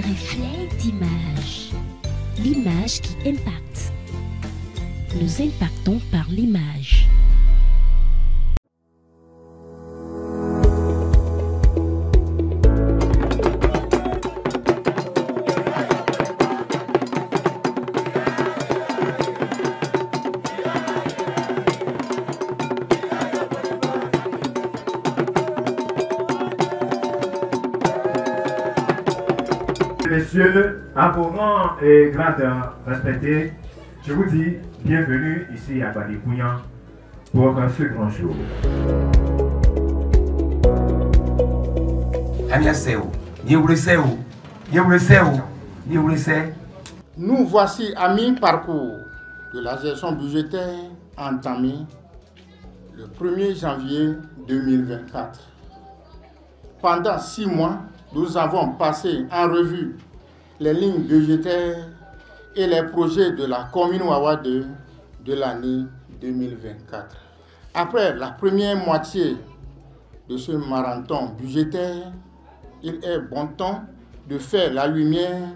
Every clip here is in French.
reflet d'image. L'image qui impacte. Nous impactons par l'image. Messieurs, à vos rangs et grandeurs respectés, je vous dis bienvenue ici à Badikouyan pour ce grand jour. Nous voici à mi-parcours de la gestion budgétaire entamée le 1er janvier 2024. Pendant six mois, nous avons passé en revue les lignes budgétaires et les projets de la commune Wawa 2 de l'année 2024. Après la première moitié de ce marathon budgétaire, il est bon temps de faire la lumière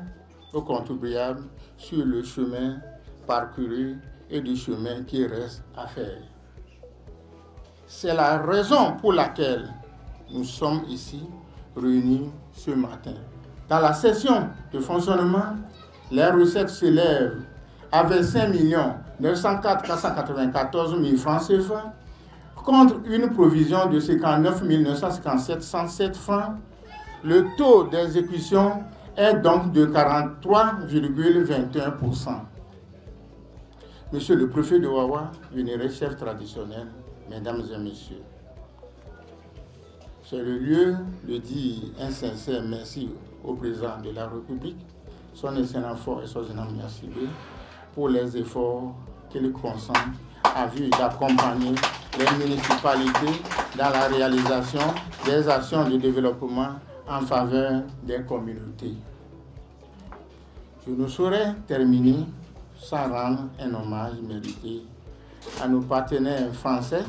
aux contribuables sur le chemin parcouru et du chemin qui reste à faire. C'est la raison pour laquelle nous sommes ici réunis ce matin. Dans la session de fonctionnement, les recettes s'élèvent à 25 904 494 000 francs CFA contre une provision de 59 957 107 francs. Le taux d'exécution est donc de 43,21%. Monsieur le préfet de Wawa, vénéré chef traditionnel, mesdames et messieurs, c'est le lieu de dire un sincère merci au président de la République, son excellent fort et son merci pour les efforts qu'il consent à vue d'accompagner les municipalités dans la réalisation des actions de développement en faveur des communautés. Je ne saurais terminer sans rendre un hommage mérité à nos partenaires français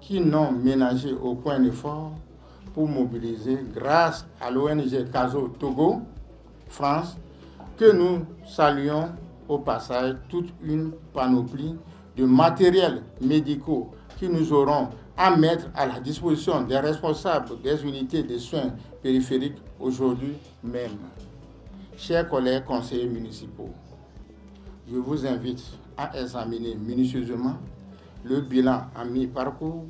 qui n'ont ménagé aucun effort pour mobiliser grâce à l'ONG CASO Togo, France, que nous saluons au passage toute une panoplie de matériels médicaux qui nous auront à mettre à la disposition des responsables des unités de soins périphériques aujourd'hui même. Chers collègues conseillers municipaux, je vous invite à examiner minutieusement le bilan à mi-parcours,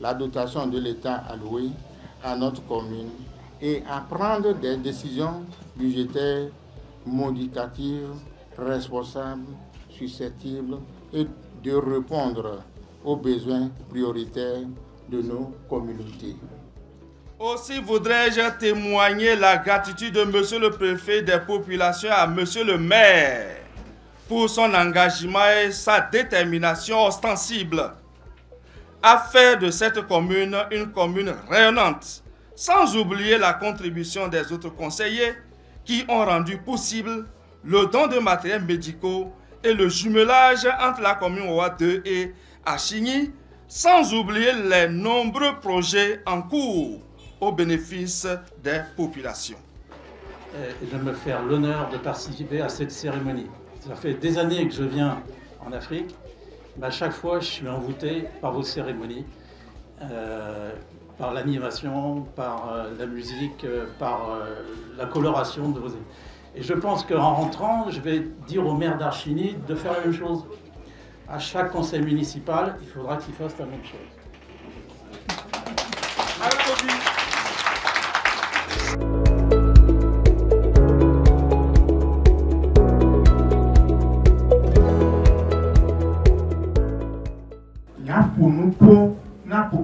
la dotation de l'État allouée à notre commune et à prendre des décisions budgétaires modicatives, responsables, susceptibles et de répondre aux besoins prioritaires de nos communautés. Aussi voudrais-je témoigner la gratitude de Monsieur le Préfet des populations à Monsieur le maire pour son engagement et sa détermination ostensible à faire de cette commune une commune rayonnante, sans oublier la contribution des autres conseillers qui ont rendu possible le don de matériels médicaux et le jumelage entre la commune Oua 2 et Achigny, sans oublier les nombreux projets en cours au bénéfice des populations. Et de me faire l'honneur de participer à cette cérémonie. Ça fait des années que je viens en Afrique à chaque fois, je suis envoûté par vos cérémonies, euh, par l'animation, par euh, la musique, euh, par la coloration de vos. Et je pense qu'en rentrant, je vais dire au maire d'Archini de faire la même chose. À chaque conseil municipal, il faudra qu'il fasse la même chose.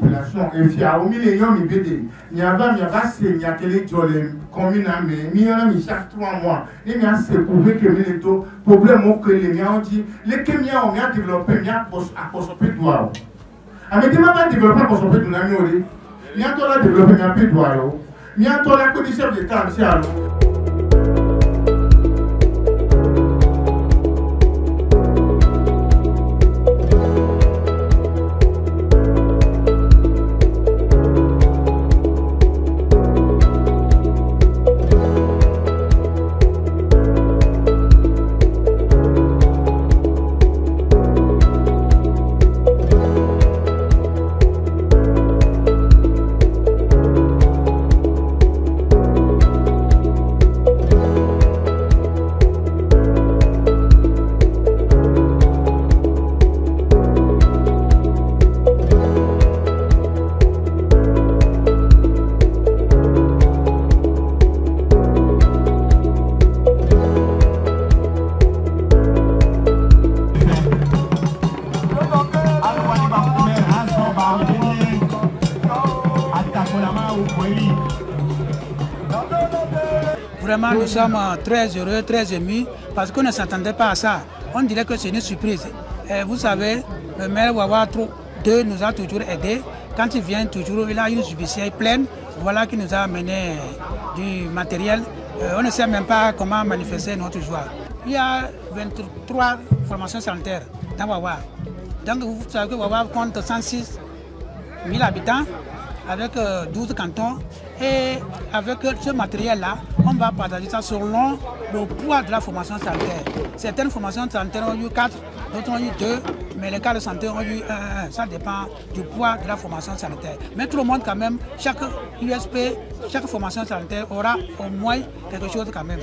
Population efia omi le yɔ mi bede miava miava se miakele dzɔ le miyɔna mi chaque trois mois ke mi le to problème wo ke le miawo dzi leke miawɔ mia développé mia akpɔsɔƒe doa o amedi ma va développé akpɔsɔƒe do mi o de la développé miaƒe doa o la alo. Vraiment, nous sommes très heureux, très émus, parce qu'on ne s'attendait pas à ça. On dirait que c'est une surprise. Et vous savez, le maire Wawa 2 nous a toujours aidés. Quand il vient toujours, il a une judiciaire pleine. Voilà qui nous a amené du matériel. Euh, on ne sait même pas comment manifester notre joie. Il y a 23 formations sanitaires dans Wawa. Donc vous savez que Wawa compte 106 000 habitants avec 12 cantons. Et avec ce matériel-là, on va partager ça selon le poids de la formation sanitaire. Certaines formations sanitaires ont eu 4, d'autres ont eu 2, mais les cas de santé ont eu 1, 1. Ça dépend du poids de la formation sanitaire. Mais tout le monde quand même, chaque USP, chaque formation sanitaire aura au moins quelque chose quand même.